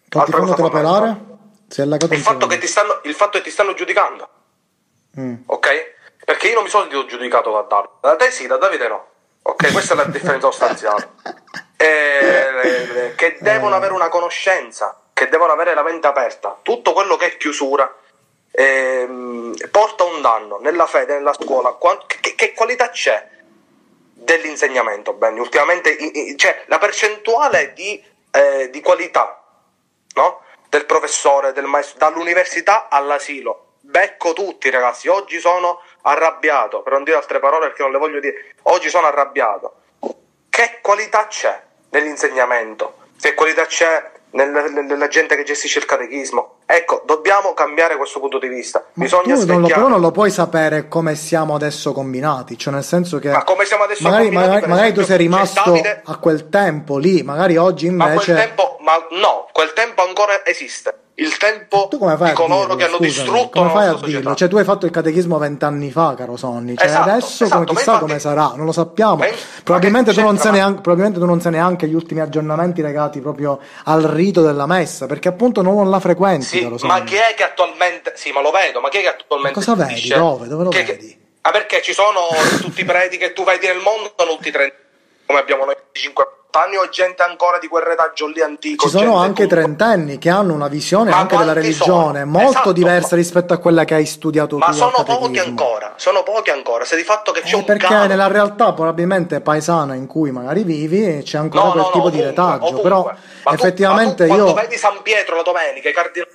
Non ti fanno trapelare? Il fatto, che ti stanno, il fatto che ti stanno giudicando. Mm. Ok? Perché io non mi sono giudicato da Davide. Da te sì, da Davide no. Ok, questa è la differenza [LAUGHS] sostanziale. Eh, che devono avere una conoscenza, che devono avere la mente aperta. Tutto quello che è chiusura eh, porta un danno nella fede, nella scuola. Che, che qualità c'è dell'insegnamento? Benny? Ultimamente cioè, la percentuale di, eh, di qualità no? del professore, del maestro, dall'università all'asilo. Becco tutti ragazzi, oggi sono arrabbiato, per non dire altre parole perché non le voglio dire, oggi sono arrabbiato. Che qualità c'è nell'insegnamento? Che qualità c'è nella gente che gestisce il catechismo. Ecco, dobbiamo cambiare questo punto di vista. Bisogna tu non lo, però non lo puoi sapere come siamo adesso combinati, cioè nel senso che Ma come siamo adesso magari, combinati? Magari, magari tu sei rimasto Davide... a quel tempo lì, magari oggi invece Ma quel tempo, ma no, quel tempo ancora esiste il tempo di coloro che hanno distrutto come fai a società. dirlo? Cioè, tu hai fatto il catechismo vent'anni fa, caro Sonny. Cioè, esatto, adesso esatto, come chissà infatti, come sarà, non lo sappiamo. Ma, probabilmente, tu non sai neanche, probabilmente tu non sai neanche gli ultimi aggiornamenti legati proprio al rito della messa, perché appunto non la frequenti, sì. Ma chi è che attualmente. Sì, ma lo vedo, ma chi è che attualmente. Ma cosa vedi? Dove? Dove lo che, vedi? Che, ah, perché ci sono tutti i preti che tu vedi nel mondo, sono tutti 30 come abbiamo noi 5 anni o gente ancora di quel retaggio lì antico. Ci sono anche trentenni che hanno una visione Ma anche della religione sono? molto esatto. diversa rispetto a quella che hai studiato Ma tu. Ma sono pochi ancora, sono pochi ancora. Se di fatto che c'è eh, un Perché calo. nella realtà probabilmente paesana in cui magari vivi c'è ancora no, quel no, tipo no, ovunque, di retaggio, ovunque. però ma effettivamente tu, io... Quando vedi San Pietro la domenica, i cardinali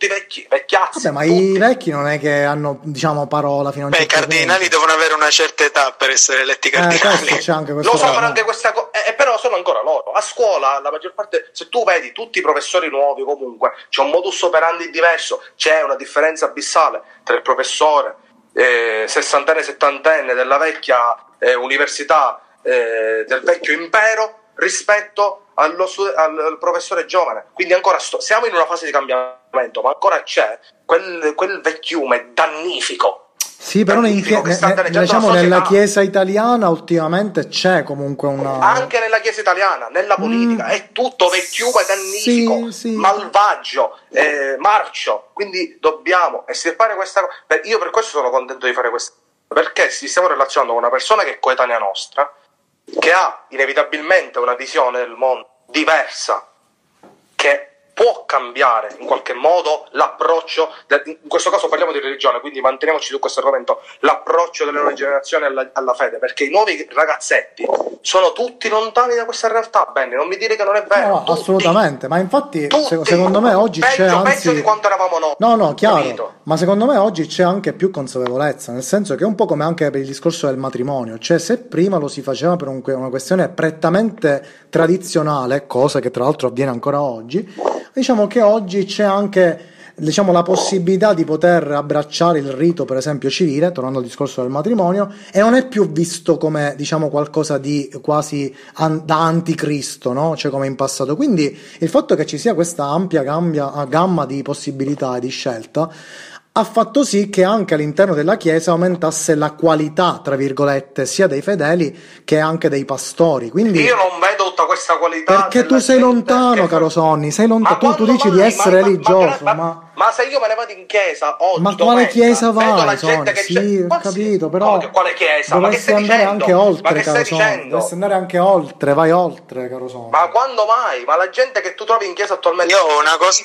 tutti vecchi, vecchiazzi. Vabbè, ma tutti. i vecchi non è che hanno, diciamo, parola fino a un Beh, certo i cardinali punto. devono avere una certa età per essere eletti Eh, cardinali. questo c'è anche questo Lo ma anche questa cosa, eh, però sono ancora loro. A scuola, la maggior parte, se tu vedi tutti i professori nuovi, comunque c'è un modus operandi diverso, c'è una differenza abissale tra il professore eh, sessantenne settantenne della vecchia eh, università, eh, del vecchio impero, rispetto allo, al, al, professore giovane. Quindi ancora sto, siamo in una fase di cambiamento, ma ancora c'è quel, quel vecchiume dannifico. Sì, però chie- ne, diciamo, nella Chiesa italiana ultimamente c'è comunque una... Anche nella Chiesa italiana, nella politica, mm, è tutto vecchiume dannifico, sì, sì. malvagio, eh, marcio. Quindi dobbiamo estirpare questa cosa. Io per questo sono contento di fare questo, perché ci stiamo relazionando con una persona che è coetanea nostra, che ha inevitabilmente una visione del mondo diversa, che può cambiare in qualche modo l'approccio, in questo caso parliamo di religione, quindi manteniamoci su questo argomento, l'approccio delle nuove generazioni alla, alla, fede, perché i nuovi ragazzetti sono tutti lontani da questa realtà, Benny, non mi dire che non è vero. No, tutti, assolutamente, ma infatti tutti, secondo me oggi peggio, c'è anzi... peggio di quanto eravamo noi. No, no, chiaro, capito? ma secondo me oggi c'è anche più consapevolezza, nel senso che è un po' come anche per il discorso del matrimonio, cioè se prima lo si faceva per un, una questione prettamente tradizionale, cosa che tra l'altro avviene ancora oggi, diciamo che oggi c'è anche diciamo, la possibilità di poter abbracciare il rito, per esempio, civile, tornando al discorso del matrimonio, e non è più visto come diciamo, qualcosa di quasi an- da anticristo, no? cioè come in passato. Quindi il fatto che ci sia questa ampia gambia, gamma di possibilità e di scelta ha fatto sì che anche all'interno della Chiesa aumentasse la qualità, tra virgolette, sia dei fedeli che anche dei pastori. Quindi, Io non vedo tutta questa qualità. Perché tu sei lontano, caro Sonny, sei lontano. Tu, tu, dici mai? di essere ma, religioso, ma, ma, ma, se io me ne vado in chiesa oggi, ma quale chiesa vai? Sonny? Sì, ho capito, però. No, quale chiesa? Ma che stai andare dicendo? anche oltre, caro Sonny. Dovresti andare anche oltre, vai oltre, caro Sonny. Ma quando mai? Ma la gente che tu trovi in chiesa attualmente. Io una cosa.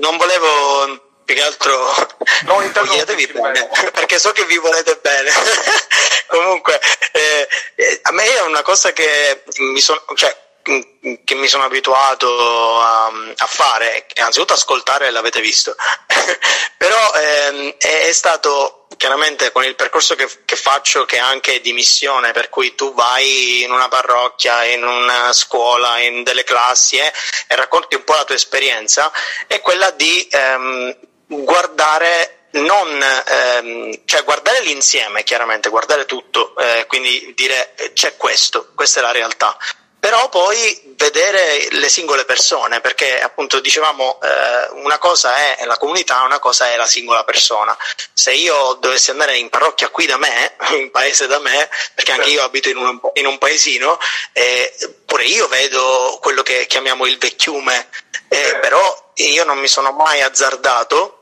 Non volevo più che altro non voglietevi bene perché so che vi volete bene. [LAUGHS] Comunque eh, eh, a me è una cosa che mi sono cioè, che mi sono abituato a, a fare innanzitutto ascoltare l'avete visto. [LAUGHS] Però ehm, è, è stato chiaramente con il percorso che, che, faccio, che è anche di missione, per cui tu vai in una parrocchia, in una scuola, in delle classi eh, e racconti un po' la tua esperienza, è quella di ehm, guardare non, ehm, cioè guardare l'insieme chiaramente, guardare tutto, eh, quindi dire eh, c'è questo, questa è la realtà, però poi vedere le singole persone, perché appunto dicevamo eh, una cosa è la comunità, una cosa è la singola persona. Se io dovessi andare in parrocchia qui da me, [LAUGHS] in paese da me, perché anche io abito in un, in un paesino, eh, pure io vedo quello che chiamiamo il vecchiume, eh, però io non mi sono mai azzardato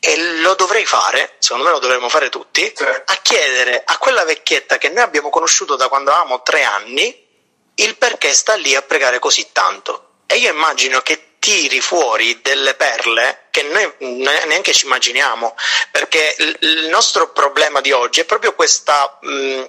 e lo dovrei fare, secondo me lo dovremmo fare tutti, sì. a chiedere a quella vecchietta che noi abbiamo conosciuto da quando avevamo tre anni il perché sta lì a pregare così tanto. E io immagino che tiri fuori delle perle che noi neanche ci immaginiamo, perché il nostro problema di oggi è proprio questa... Mh,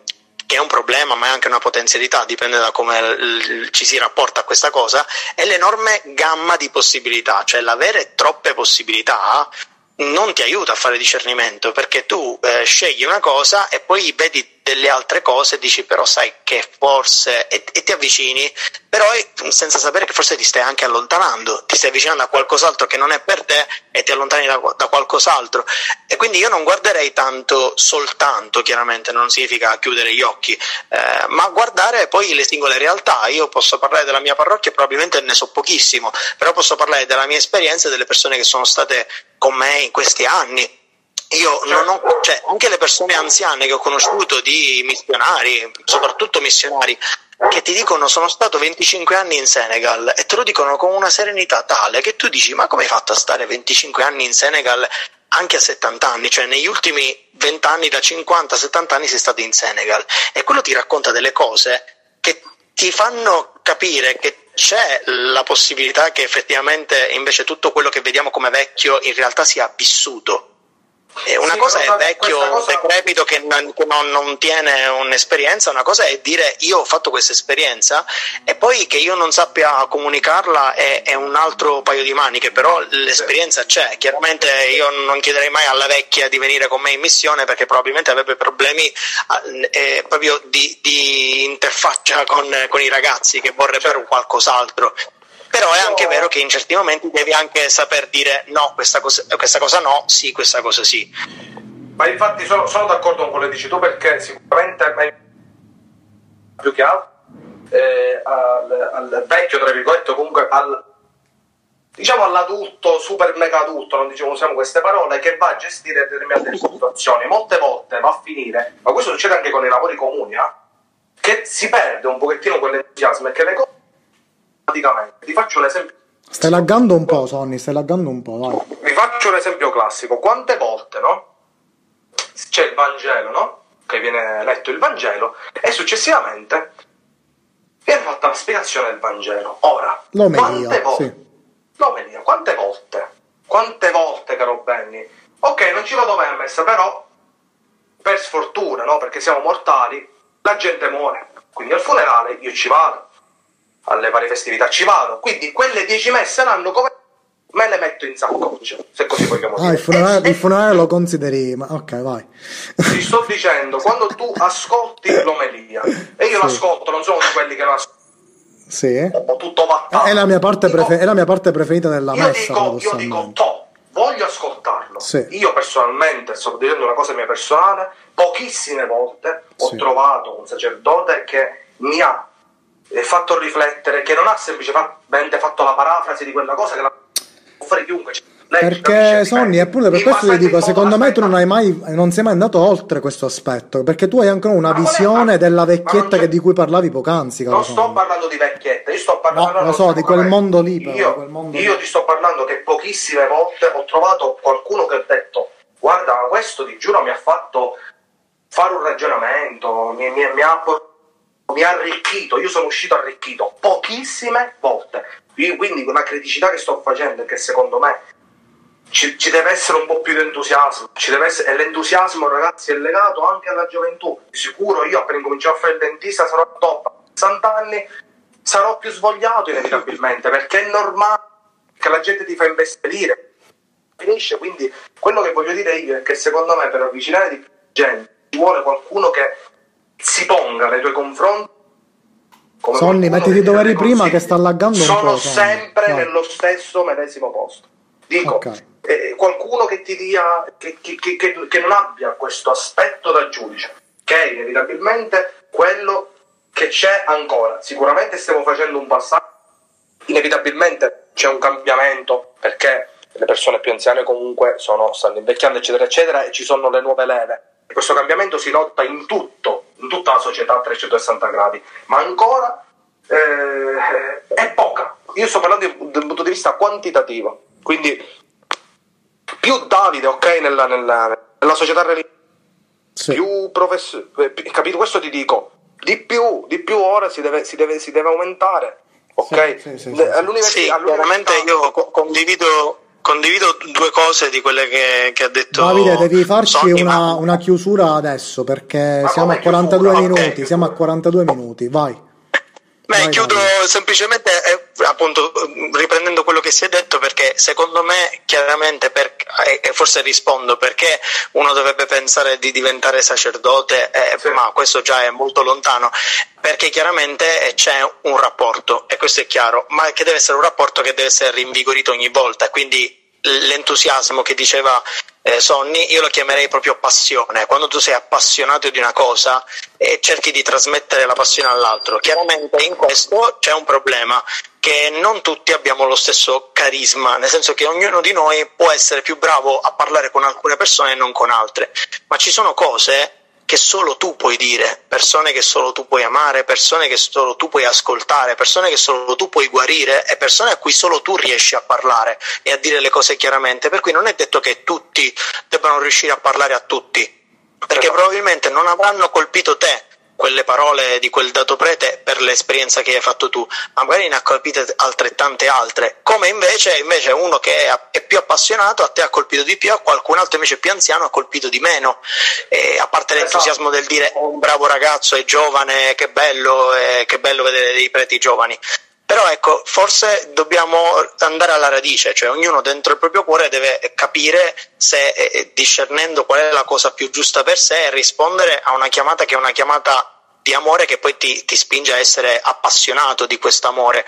che è un problema ma è anche una potenzialità, dipende da come ci si rapporta a questa cosa, è l'enorme gamma di possibilità, cioè l'avere troppe possibilità non ti aiuta a fare discernimento perché tu eh, scegli una cosa e poi vedi delle altre cose dici però sai che forse e, e, ti avvicini però senza sapere che forse ti stai anche allontanando ti stai avvicinando a qualcos'altro che non è per te e ti allontani da, da qualcos'altro. E quindi io non guarderei tanto soltanto chiaramente non significa chiudere gli occhi eh, ma guardare poi le singole realtà. Io posso parlare della mia parrocchia probabilmente ne so pochissimo però posso parlare della mia esperienza e delle persone che sono state con me in questi anni io non ho, cioè, anche le persone anziane che ho conosciuto di missionari, soprattutto missionari, che ti dicono sono stato 25 anni in Senegal e te lo dicono con una serenità tale che tu dici ma come hai fatto a stare 25 anni in Senegal anche a 70 anni, cioè negli ultimi 20 anni da 50 a 70 anni sei stato in Senegal e quello ti racconta delle cose che ti fanno capire che c'è la possibilità che effettivamente invece tutto quello che vediamo come vecchio in realtà sia vissuto una sì, cosa è vecchio, cosa... decrepito che, non, che non, non, tiene un'esperienza, una cosa è dire io ho fatto questa esperienza e poi che io non sappia comunicarla è, è un altro paio di maniche, però l'esperienza c'è. Chiaramente io non chiederei mai alla vecchia di venire con me in missione perché probabilmente avrebbe problemi eh, proprio di, di interfaccia con, con, i ragazzi che vorrebbero qualcos'altro però è anche vero che in certi momenti devi anche saper dire no, questa cosa, questa cosa no, sì, questa cosa sì. Ma infatti sono, sono d'accordo con quello che dici tu perché sicuramente più che altro eh, al, al, vecchio, tra virgolette, comunque al, diciamo all'adulto, super mega adulto, non diciamo usiamo queste parole, che va a gestire determinate situazioni. Molte volte va a finire, ma questo succede anche con i lavori comuni, eh, che si perde un pochettino quell'entusiasmo e che le cose praticamente. Ti faccio un esempio. Stai laggando un po', Sonny, stai laggando un po', vai. Vi faccio un esempio classico. Quante volte, no? C'è il Vangelo, no? Che viene letto il Vangelo e successivamente viene fatta la spiegazione del Vangelo. Ora, L'omelia, quante volte... Sì. l'omelia, quante volte? Quante volte, caro Benny? Ok, non ci vado mai a messa, però per sfortuna, no? Perché siamo mortali, la gente muore. Quindi al funerale io ci vado, alle varie festività ci vado. Quindi quelle dieci messe l'anno come me le metto in saccoccia, se così vogliamo ah, dire. Il funerale, il funerale lo consideri, ma ok, vai. Ti sto dicendo, quando tu ascolti l'omelia, e io sì. l'ascolto, non sono di quelli che lo ascoltano. Sì. Ho tutto vattato. È la mia parte, dico, prefer- è la mia parte preferita della io messa. Dico, io dico, to, voglio ascoltarlo. Sì. Io personalmente, sto dicendo una cosa mia personale, pochissime volte ho sì. trovato un sacerdote che mi ha fatto riflettere, che non ha semplicemente fatto la parafrasi di quella cosa che la può fare chiunque. Cioè, perché Sonny, appunto per questo ti dico, secondo me tu non hai mai, non sei mai andato oltre questo aspetto, perché tu hai ancora una visione della vecchietta che, di cui parlavi poc'anzi. Non sto parlando di vecchietta, io sto parlando... No, lo so, di quel mondo lì. Però, io, mondo io lì. ti sto parlando che pochissime volte ho trovato qualcuno che ha detto, guarda, questo ti giuro mi ha fatto fare un ragionamento, mi, mi, mi ha mi ha arricchito, io sono uscito arricchito pochissime volte. Quindi una criticità che sto facendo è che secondo me ci, ci, deve essere un po' più di entusiasmo, essere, e l'entusiasmo ragazzi è legato anche alla gioventù. Di sicuro io appena incomincerò a fare il dentista sarò top, a 60 anni sarò più svogliato inevitabilmente, perché è normale che la gente ti fa investire, finisce, quindi quello che voglio dire io è che secondo me per avvicinare di più gente ci vuole qualcuno che si ponga nei tuoi confronti come Sonny, mettiti dove eri prima che sta laggando un sono sempre Vai. nello stesso medesimo posto. Dico, okay. eh, qualcuno che ti dia, che, che, che, che, non abbia questo aspetto da giudice, che è inevitabilmente quello che c'è ancora. Sicuramente stiamo facendo un passaggio, inevitabilmente c'è un cambiamento, perché le persone più anziane comunque sono, stanno invecchiando, eccetera, eccetera, e ci sono le nuove leve. E questo cambiamento si nota in tutto, in tutta la società a 360 gradi, ma ancora eh, è poca. Io sto parlando dal punto di vista quantitativo, quindi più Davide, ok, nella, nella, nella società religiosa, sì. più professore, eh, capito? Questo ti dico, di più, di più ora si deve, si deve, si deve aumentare. Ok, sì, sì, sì, all'università, sì, chiaramente io condivido condivido due cose di quelle che, che ha detto Davide devi farci Sonny, una, ma... una, chiusura adesso perché siamo a 42 chiusura? minuti okay. siamo a 42 minuti vai Beh, chiudo vai. semplicemente eh, appunto riprendendo quello che si è detto perché secondo me chiaramente per, eh, e forse rispondo perché uno dovrebbe pensare di diventare sacerdote eh, sì. ma questo già è molto lontano perché chiaramente c'è un rapporto e questo è chiaro ma che deve essere un rapporto che deve essere rinvigorito ogni volta quindi l'entusiasmo che diceva eh, Sonny, io lo chiamerei proprio passione. Quando tu sei appassionato di una cosa e cerchi di trasmettere la passione all'altro, chiaramente in questo c'è un problema che non tutti abbiamo lo stesso carisma, nel senso che ognuno di noi può essere più bravo a parlare con alcune persone e non con altre, ma ci sono cose che solo tu puoi dire, persone che solo tu puoi amare, persone che solo tu puoi ascoltare, persone che solo tu puoi guarire e persone a cui solo tu riesci a parlare e a dire le cose chiaramente. Per cui non è detto che tutti debbano riuscire a parlare a tutti, perché probabilmente non avranno colpito te quelle parole di quel dato prete per l'esperienza che hai fatto tu, ma magari ne ha colpite altrettante altre, come invece, invece uno che è, è, più appassionato a te ha colpito di più, a qualcun altro invece più anziano ha colpito di meno, e a parte l'entusiasmo del dire oh, un bravo ragazzo, è giovane, che bello, eh, che bello vedere dei preti giovani. Però ecco, forse dobbiamo andare alla radice, cioè ognuno dentro il proprio cuore deve capire se eh, discernendo qual è la cosa più giusta per sé e rispondere a una chiamata che è una chiamata di amore che poi ti, ti spinge a essere appassionato di questo amore.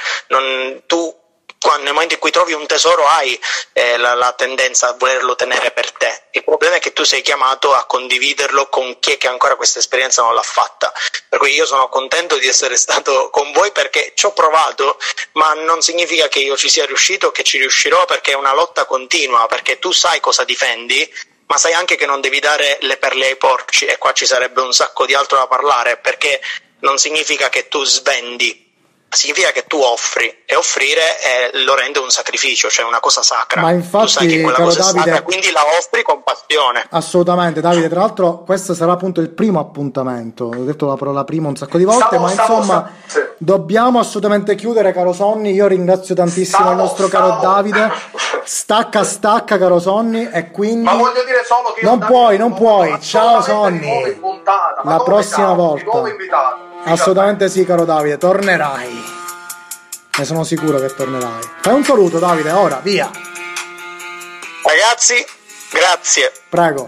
Tu quando, nel momento in cui trovi un tesoro hai eh, la, la, tendenza a volerlo tenere per te. Il problema è che tu sei chiamato a condividerlo con chi è che ancora questa esperienza non l'ha fatta. Per cui io sono contento di essere stato con voi perché ci ho provato, ma non significa che io ci sia riuscito, che ci riuscirò perché è una lotta continua, perché tu sai cosa difendi, ma sai anche che non devi dare le perle ai porci e qua ci sarebbe un sacco di altro da parlare perché non significa che tu svendi significa che tu offri e offrire è, lo rende un sacrificio, cioè una cosa sacra. Ma infatti, tu sai che quella cosa Davide, sacra, quindi la offri con passione. Assolutamente, Davide. Tra l'altro, questo sarà appunto il primo appuntamento. Ho detto la parola prima un sacco di volte, stavo, ma stavo, insomma, stavo, sì. dobbiamo assolutamente chiudere, caro Sonny. Io ringrazio tantissimo il nostro caro Davide. [LAUGHS] Stacca, stacca, caro Sonny. E quindi. Ma voglio dire solo che. Non puoi, non puoi. Ciao, Sonny. La prossima volta. Assolutamente sì, caro Davide, tornerai. Ne sono sicuro che tornerai. Fai un saluto, Davide, ora, via. Ragazzi, grazie. Prego.